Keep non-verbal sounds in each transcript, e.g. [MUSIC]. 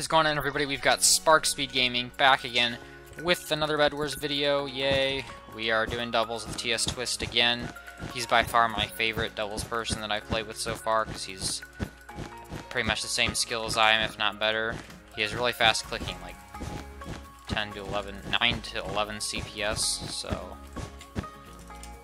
is going on everybody? We've got SparkSpeed Gaming back again with another Bed Wars video, yay! We are doing doubles with TS Twist again. He's by far my favorite doubles person that I've played with so far because he's pretty much the same skill as I am, if not better. He has really fast clicking, like 10 to 11, 9 to 11 CPS, so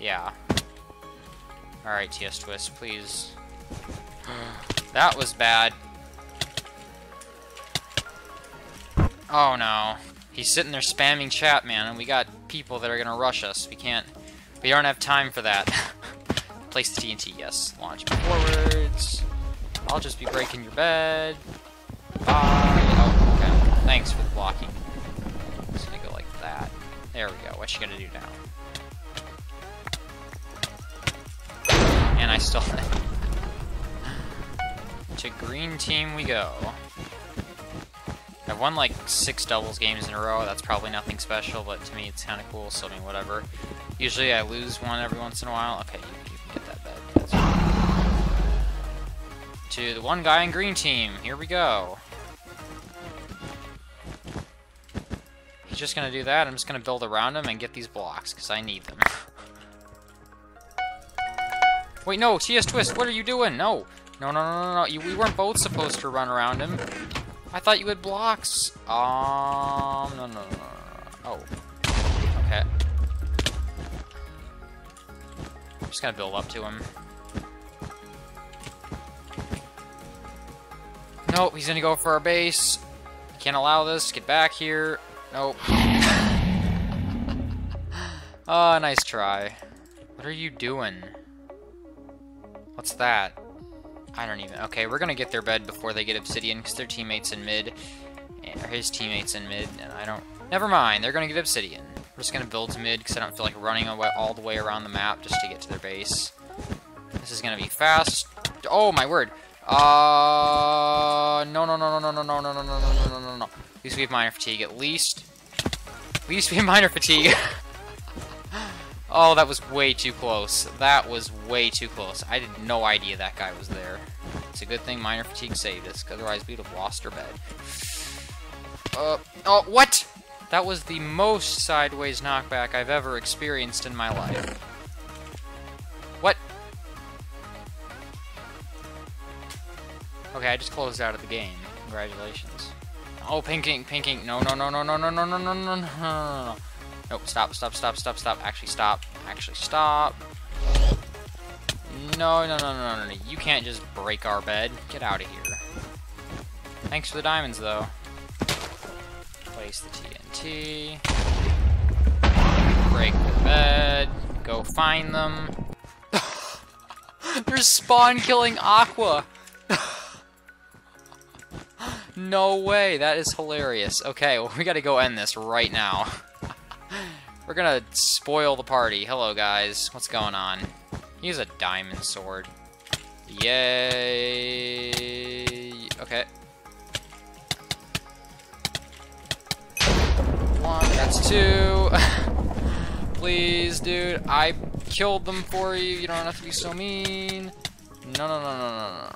yeah. Alright, TS Twist, please. [GASPS] that was bad. Oh no. He's sitting there spamming chat, man, and we got people that are gonna rush us. We can't... We don't have time for that. [LAUGHS] Place the TNT, yes. Launch forwards. I'll just be breaking your bed. Bye. Oh, okay. Thanks for the blocking. Just gonna go like that. There we go. What you gonna do now? And I still... [LAUGHS] to green team we go. I've won like six doubles games in a row. That's probably nothing special, but to me it's kind of cool, so I mean, whatever. Usually I lose one every once in a while. Okay, you, you can get that bed. To the one guy in green team. Here we go. He's just going to do that. I'm just going to build around him and get these blocks, because I need them. [LAUGHS] Wait, no, TS Twist, what are you doing? No. No, no, no, no, no. You, we weren't both supposed to run around him. I thought you had blocks. Um, no, no, no, no. Oh. Okay. I'm just gonna build up to him. Nope, he's gonna go for our base. Can't allow this. Get back here. Nope. oh, [LAUGHS] nice try. What are you doing? What's that? I don't even... Okay, we're gonna get their bed before they get Obsidian, because their teammates in mid. Or his teammates in mid, and I don't... Never mind, they're gonna get Obsidian. We're just gonna build to mid, because I don't feel like running away all the way around the map just to get to their base. This is gonna be fast. Oh, my word. Uh... No, no, no, no, no, no, no, no, no, no, no, no, no, no. At least we have Miner Fatigue. At least... At least we have Miner Fatigue. Oh, that was way too close. That was way too close. I had no idea that guy was there. It's a good thing Miner Fatigue saved us, otherwise we'd have lost our bed. Uh, oh, what? That was the most sideways knockback I've ever experienced in my life. What? Okay, I just closed out of the game. Congratulations. Oh, pinking, pinking. No, no, no, no, no, no, no, no, no, no, no, no. Nope, stop, stop, stop, stop, stop. Actually, stop. Actually, stop. No, no, no, no, no, no. You can't just break our bed. Get out of here. Thanks for the diamonds, though. Place the TNT. Break the bed. Go find them. [LAUGHS] They're spawn killing Aqua. [LAUGHS] no way. That is hilarious. Okay, well, we gotta go end this right now. [LAUGHS] We're gonna spoil the party. Hello, guys. What's going on? Use a diamond sword. Yay! Okay. One, that's two. [LAUGHS] Please, dude. I killed them for you. You don't have to be so mean. No, no, no, no, no, no.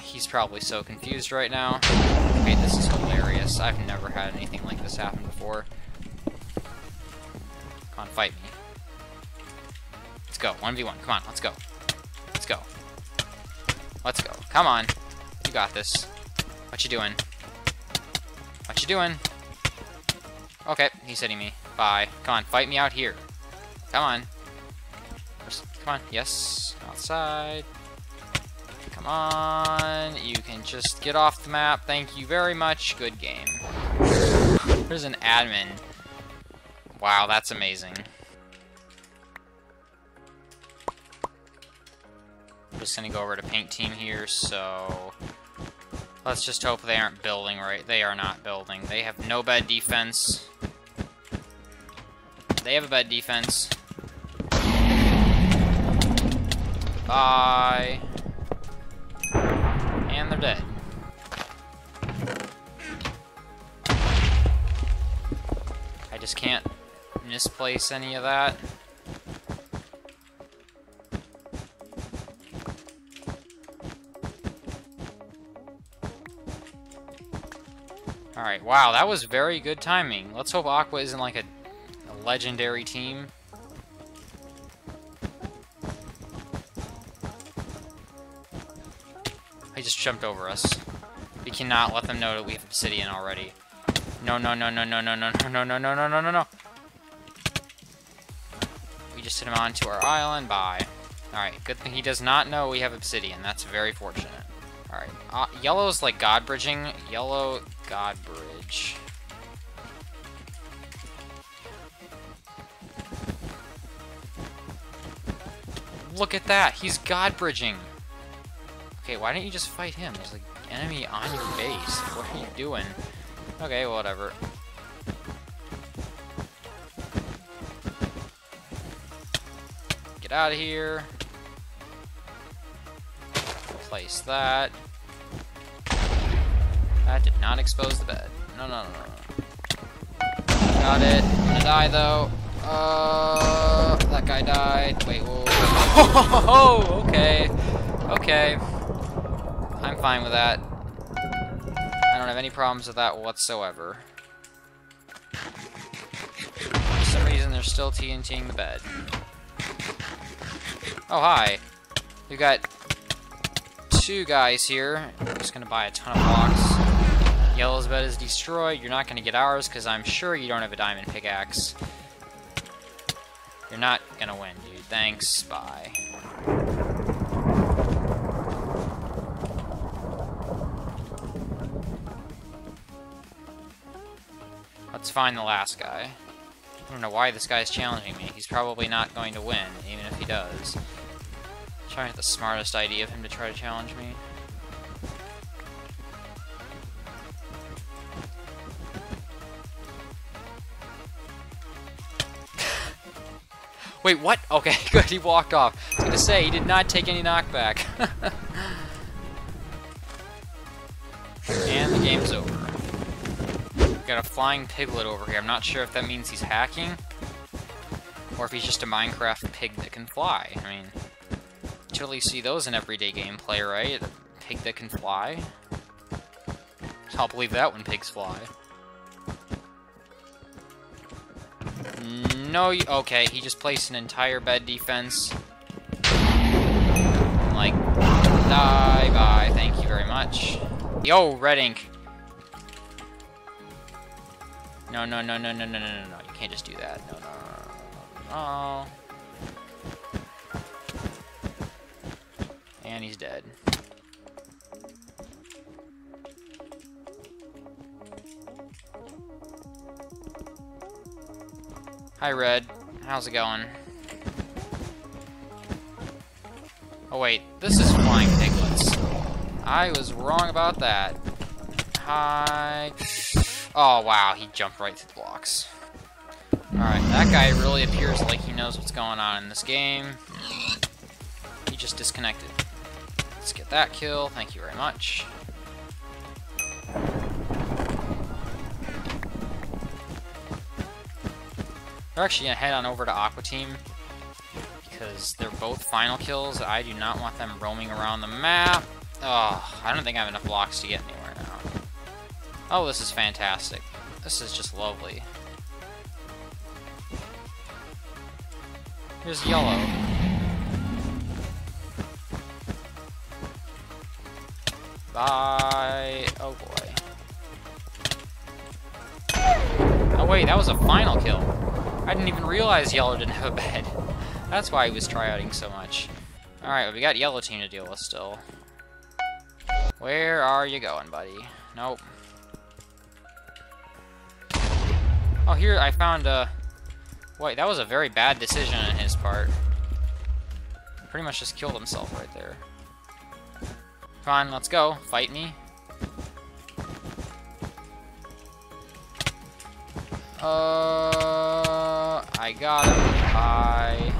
He's probably so confused right now. Okay, this is hilarious. I've never had anything like this happen before. Come on, fight me. Let's go. 1v1. Come on, let's go. Let's go. Let's go. Come on. You got this. What you doing? What you doing? Okay, he's hitting me. Bye. Come on, fight me out here. Come on. Come on. Yes. Outside. Come on. You can just get off the map. Thank you very much. Good game. There's an admin. Wow, that's amazing. I'm just gonna go over to paint team here, so... Let's just hope they aren't building right. They are not building. They have no bad defense. They have a bad defense. Bye. And they're dead. I just can't misplace any of that. Alright, wow, that was very good timing. Let's hope Aqua isn't like a, a legendary team. He just jumped over us. We cannot let them know that we have Obsidian already. No, no, no, no, no, no, no, no, no, no, no, no, no, no, no. Just him onto our island. Bye. Alright, good thing he does not know we have Obsidian. That's very fortunate. Alright, uh, yellow's like god bridging. Yellow god bridge. Look at that! He's god bridging! Okay, why didn't you just fight him? There's like enemy on your base. What are you doing? Okay, whatever. Get out of here. Place that. That did not expose the bed. No, no, no, no. Got it. Gonna die, though. Uh, that guy died. Wait, whoa. [LAUGHS] Oh, okay. Okay. I'm fine with that. I don't have any problems with that whatsoever. For some reason, they're still TNTing the bed. Oh, hi. We got two guys here. I'm just gonna buy a ton of blocks. Yellow's bed is destroyed. You're not gonna get ours, because I'm sure you don't have a diamond pickaxe. You're not gonna win, dude. Thanks. Bye. Let's find the last guy. I don't know why this guy's challenging me. He's probably not going to win, even if he does. Trying the smartest idea of him to try to challenge me. [LAUGHS] Wait, what? Okay, [LAUGHS] good, he walked off. I was gonna say, he did not take any knockback. [LAUGHS] and the game's over. Got a flying piglet over here. I'm not sure if that means he's hacking, or if he's just a Minecraft pig that can fly. I mean, you totally see those in everyday gameplay, right? A pig that can fly. I'll believe that when pigs fly. No, okay, he just placed an entire bed defense. Like, die, bye, thank you very much. Yo, red ink. No, no, no, no, no, no, no, no, no, you can't just do that. No, no, no, no, no. And he's dead. Hi, Red. How's it going? Oh, wait. This is flying piglets. I was wrong about that. Hi. Oh, wow. He jumped right through the blocks. Alright, that guy really appears like he knows what's going on in this game. He just disconnected. Let's get that kill. Thank you very much. We're actually gonna head on over to Aqua Team because they're both final kills. I do not want them roaming around the map. Oh, I don't think I have enough blocks to get anywhere now. Oh, this is fantastic. This is just lovely. Here's yellow. Bye. Oh boy. Oh wait, that was a final kill. I didn't even realize Yellow didn't have a bed. [LAUGHS] That's why he was tryouting so much. Alright, we got Yellow Team to deal with still. Where are you going, buddy? Nope. Oh, here I found a... Wait, that was a very bad decision on his part. Pretty much just killed himself right there. Come on, let's go. Fight me. Uh, I got him. I.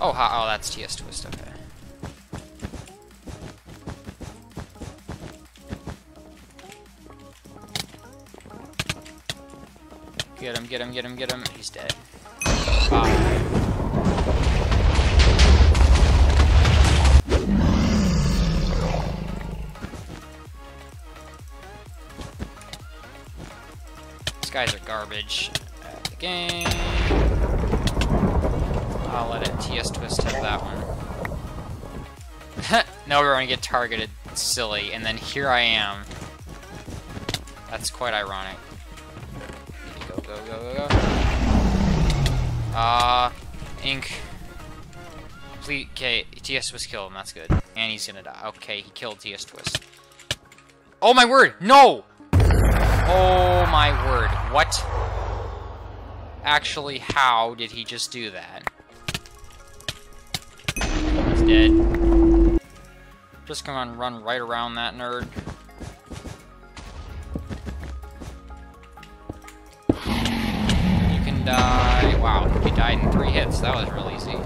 Oh, oh, that's TS Twist. Okay. Get him, get him, get him, get him. He's dead. Bye. Garbage at the game. I'll let it TS Twist have that one. [LAUGHS] no, we're to get targeted silly, and then here I am. That's quite ironic. Go, go, go, go, go. Uh, Ink. Please, okay, TS Twist killed him, that's good. And he's gonna die. Okay, he killed TS Twist. Oh my word, no! Oh my word, what? Actually, how did he just do that? He's dead. Just gonna run right around that nerd. You can die. Wow, he died in three hits. That was real easy.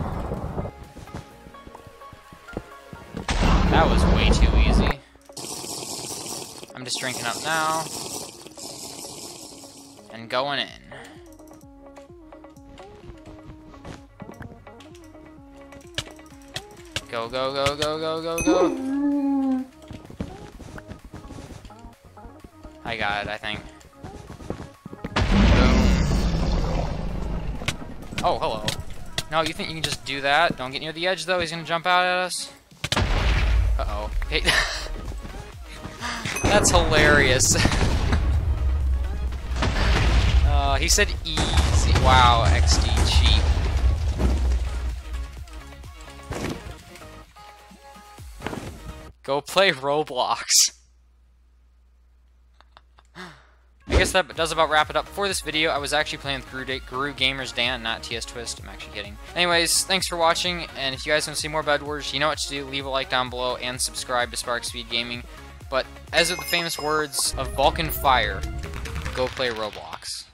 That was way too easy. I'm just drinking up now. And going in. Go, go, go, go, go, go, go. I got it, I think. Oh, hello. No, you think you can just do that? Don't get near the edge, though. He's gonna jump out at us. Uh-oh. Hey. [LAUGHS] That's hilarious. [LAUGHS] uh, he said easy. Wow, XD cheat. Go play Roblox. [LAUGHS] I guess that does about wrap it up for this video. I was actually playing Guru, Guru Gamers Dan, not TS Twist. I'm actually kidding. Anyways, thanks for watching, and if you guys want to see more Bed Wars, you know what to do. Leave a like down below and subscribe to SparkSpeed Gaming. But as of the famous words of Vulcan Fire, go play Roblox.